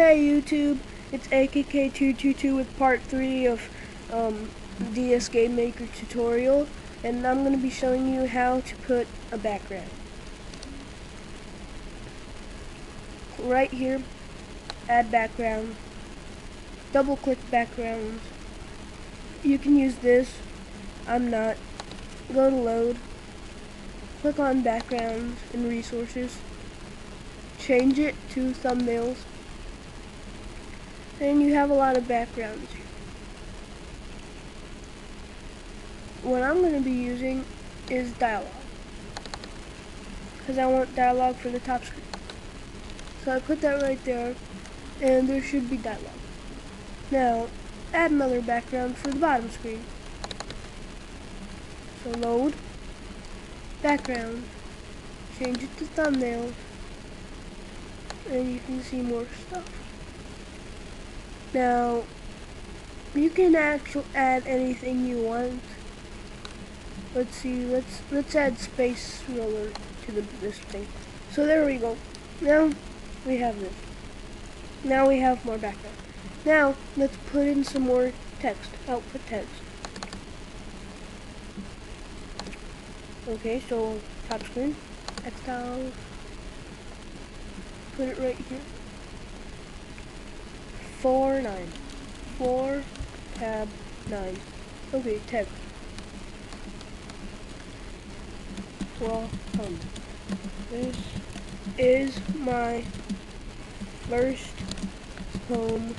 Hey YouTube, it's AKK222 with part 3 of um, DS Game Maker tutorial and I'm going to be showing you how to put a background. Right here, add background, double click background. You can use this, I'm not. Go to load, click on background and resources, change it to thumbnails and you have a lot of backgrounds. What I'm going to be using is dialogue. Because I want dialogue for the top screen. So I put that right there, and there should be dialogue. Now, add another background for the bottom screen. So load, background, change it to thumbnail, and you can see more stuff. Now, you can actually add anything you want. Let's see, let's let's add space roller to the, this thing. So there we go. Now we have this. Now we have more background. Now let's put in some more text, output text. Okay, so top screen, X put it right here. Four nine. Four tab nine. Okay, text. Welcome. Um, this is my first home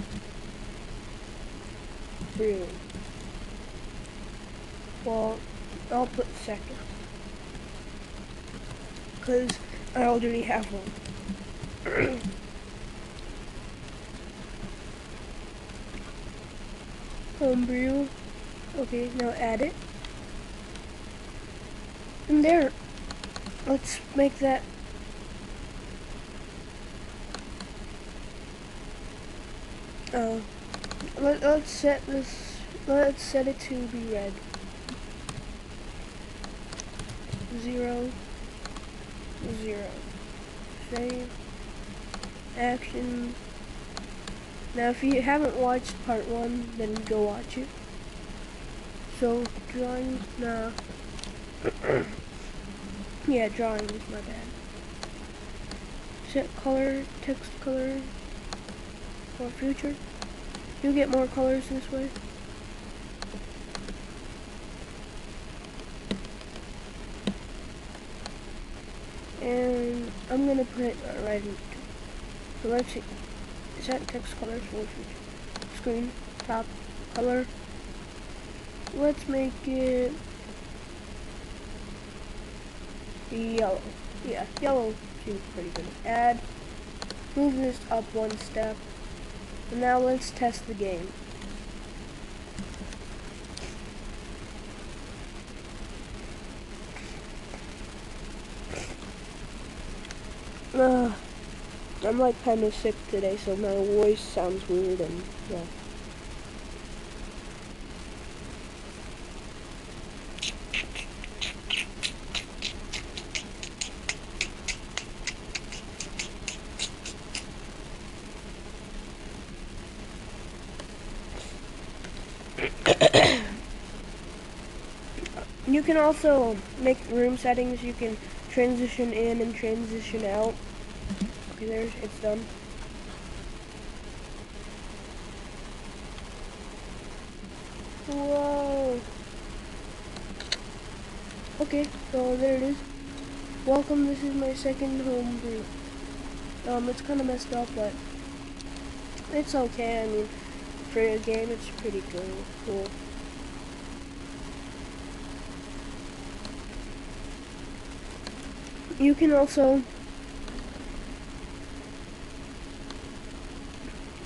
brew. Well, I'll put second. Because I already have one. homebrew. Okay, now add it. And there. Let's make that Oh, let, let's set this, let's set it to be red. Zero, zero. Save, action, now, if you haven't watched part one, then go watch it. So, drawing, nah. yeah, drawing is my bad. Set color, text color, for future. You'll get more colors this way. And I'm gonna put it right in. So let's see set text color for screen top color. Let's make it yellow. Yeah yellow seems pretty good. Add move this up one step. And now let's test the game. Ugh. I'm like kind of sick today, so my voice sounds weird and yeah. you can also make room settings. You can transition in and transition out. Okay, there's, it's done. Whoa. Okay, so there it is. Welcome, this is my second homebrew. Um, it's kind of messed up, but it's okay. I mean, for a game, it's pretty good. Cool. You can also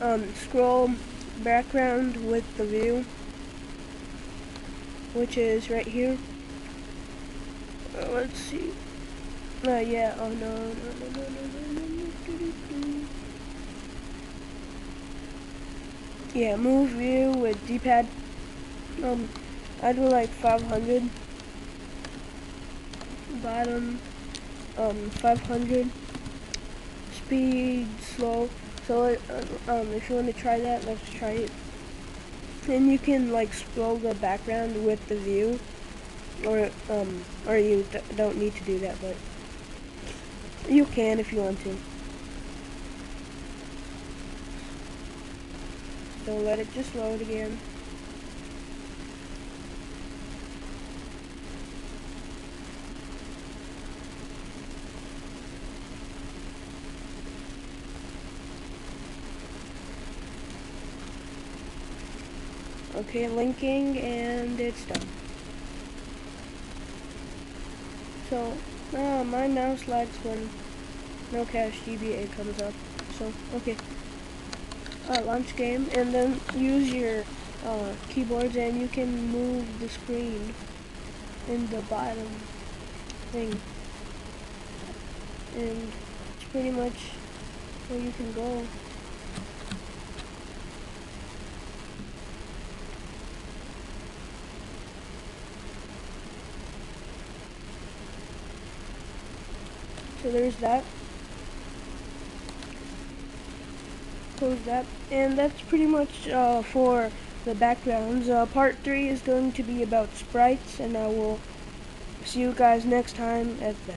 um, scroll background with the view, which is right here. Uh, let's see. Uh, yeah, oh no, no, no, no, no, no, no, Yeah, move view with D-pad. Um, I do like 500. Bottom, um, 500. Speed, slow. So uh, um, if you want to try that, let's try it. And you can like scroll the background with the view, or um, or you don't need to do that, but you can if you want to. So let it just load again. Okay, linking, and it's done. So, uh, my mouse lags when NO$GBA comes up. So, okay. Uh, launch game, and then use your uh, keyboards, and you can move the screen in the bottom thing. And it's pretty much where you can go. So there's that. Close that. And that's pretty much uh, for the backgrounds. Uh, part 3 is going to be about sprites, and I will see you guys next time at that.